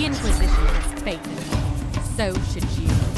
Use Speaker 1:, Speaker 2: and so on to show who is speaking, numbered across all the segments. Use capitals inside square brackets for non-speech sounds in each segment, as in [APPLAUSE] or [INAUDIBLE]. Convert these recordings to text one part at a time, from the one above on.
Speaker 1: The Inquisition has me. So should you.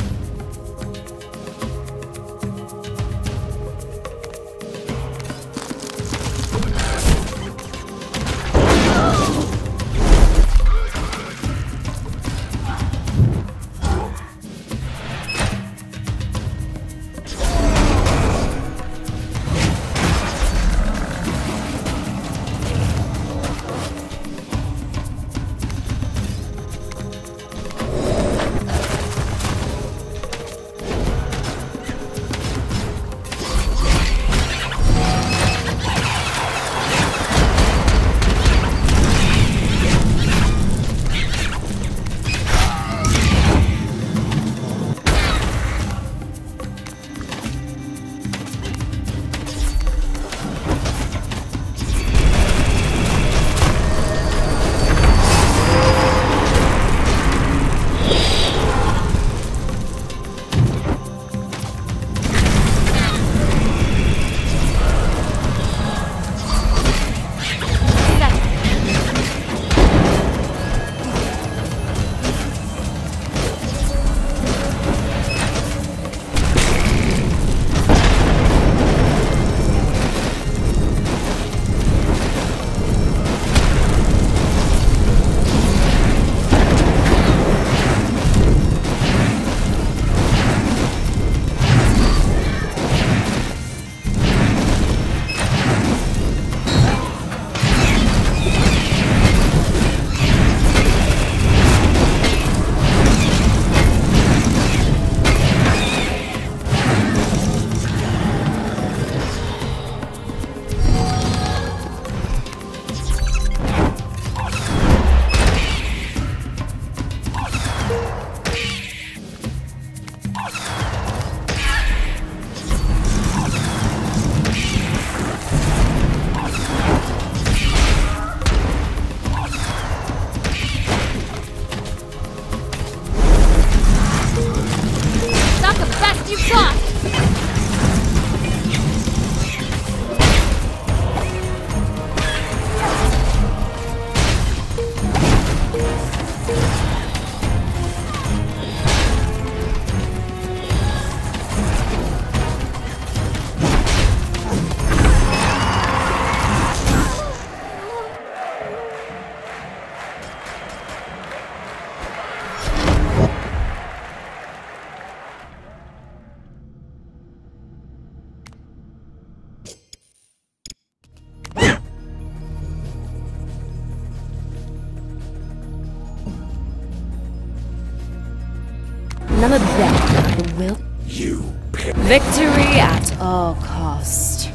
Speaker 2: None of them the will.
Speaker 3: You.
Speaker 2: Victory at all cost.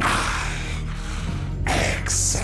Speaker 2: [SIGHS]
Speaker 3: Excellent.